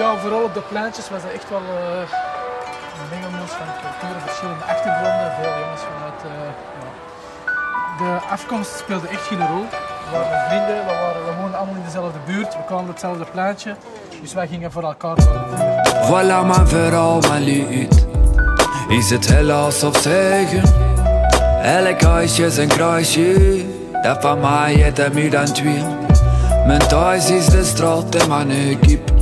Ja, vooral op de pleintjes was dat echt wel uh, een mengelmoes van culturen, verschillende achtergronden. Veel jongens vanuit... Uh, ja. De afkomst speelde echt geen rol. We waren vrienden, we, waren, we woonden allemaal in dezelfde buurt, we kwamen op hetzelfde plaatje. Dus wij gingen voor elkaar. Voilà mijn verhaal, mijn lied. Is het helaas of zeggen? Elk huisje is een kruisje. Dat van mij het er meer dan twee. Mijn thuis is de straat en mijn kip.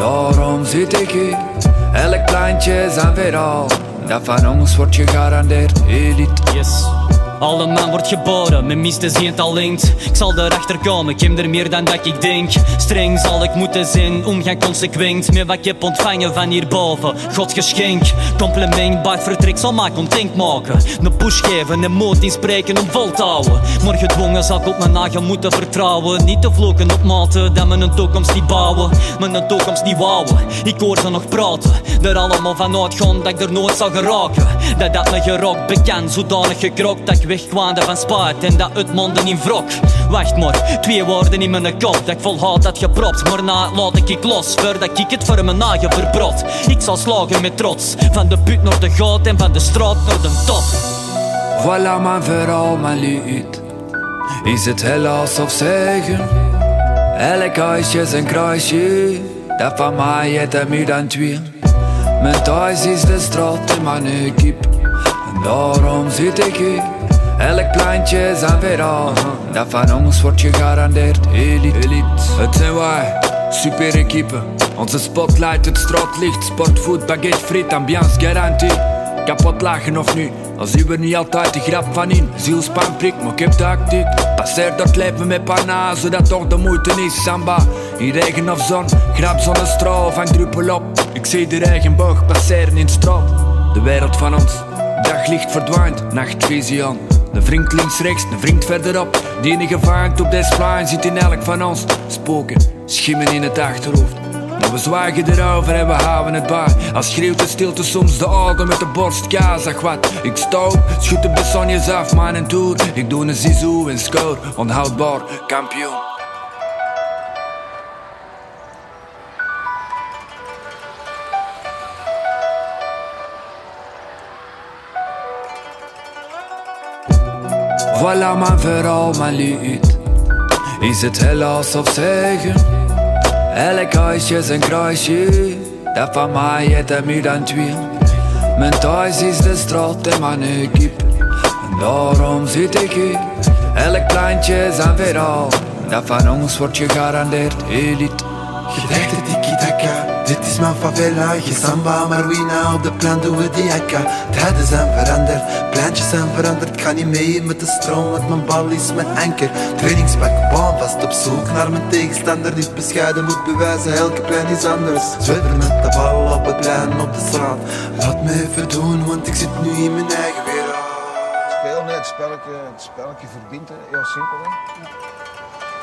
Daarom zit ik hier. Elk plantje is een verhaal. Dat van ons wordt gegarandeerd elite. Yes. Alle man wordt geboren, mijn miste zien het al linkt. Ik zal erachter komen, ik heb er meer dan dat ik denk. Streng zal ik moeten zijn, omgaan consequent met wat ik heb ontvangen van hierboven. God geschenk, compliment bij vertrek zal mij content maken. Een push geven, een moed inspreken om vol te houden. Maar gedwongen zal ik op mijn eigen moeten vertrouwen. Niet te vloeken op maten, dat we een toekomst niet bouwen. Maar een toekomst niet wouwen. Ik hoor ze nog praten, er allemaal van uitgaan dat ik er nooit zal geraken. Dat dat me gerokt bekend, zodanig gekrokt dat ik wegkwaande van spaat en dat uitmonden in wrok. Wacht maar, twee woorden in mijn kop dat ik volhoud dat gepropt. Maar na laat ik ik los, voordat ik het voor mijn nagen verbrot. Ik zal slagen met trots, van de put naar de goot en van de straat naar de top. Voilà mijn verhaal, mijn lied. Is het helaas of zeggen? Elk huisje is een kruisje, dat van mij het er meer dan twee. Mijn thuis is de straat en mijn kip. En daarom zit ik hier. Elk plantje is een verhaal. Dat van ons wordt gegarandeerd elite. elite. Het zijn wij, super equipe. Onze spotlight, het straatlicht, sportfood, baguette, friet, ambiance, garantie. Kapot lachen of nu, als u er niet altijd de grap van in. Zielspan prik, maar ik heb tactiek. Passeer dat leven met pana, zodat toch de moeite is. Samba, in regen of zon, grap zonnestraal, vang druppel op. Ik zie de regenboog passeren in straat. De wereld van ons, daglicht verdwijnt, nachtvisie De vriend links rechts, de vriend verderop. Die enige vaart op deze plein zit in elk van ons. Spoken, schimmen in het achterhoofd. Maar we zwagen erover en we houden het bij. Als schreeuwt de stilte soms de oude met de borst. Ja, zeg wat, ik stouw, schud de besonjes af, man en toer. Ik doe een zizou en score, onhoudbaar kampioen. Voilà mijn verhaal, mijn lied. Is het helaas of zeggen? Elk huisje is een kruisje, dat van mij het er meer dan twee. Mijn thuis is de straat en mijn kip. En daarom zit ik hier. Elk plantje is een verhaal, dat van ons wordt elite. Gedachte tiki taka, dit is mijn favela Je samba, Marwina, op de plan doen we die akka. Tijden zijn veranderd, plantjes zijn veranderd Ik ga niet mee met de stroom, want mijn bal is mijn anker. Trainingspak, baan vast op zoek naar mijn tegenstander Niet bescheiden, moet bewijzen, elke plein is anders. Zwever met de bal op het plein, op de straat. Laat me even doen, want ik zit nu in mijn eigen wereld. Speel, nee, het spelletje, het spelletje verbindt, heel simpel. Hè.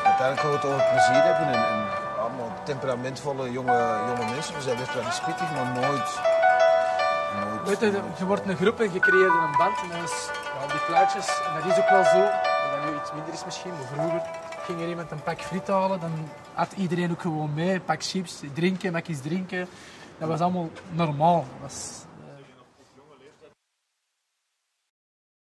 Uiteindelijk gaan we het over plezier hebben en, en allemaal temperamentvolle jonge, jonge mensen. We zijn best wel eens pittig, maar nooit. nooit, Weet je, je wordt een groep en je creëert een band. En dat is ja, die plaatjes. En dat is ook wel zo. Dat nu iets minder is misschien, maar vroeger ging er iemand een pak friet halen. Dan had iedereen ook gewoon mee. Een pak chips, drinken, makjes drinken. Dat was allemaal normaal. Dat was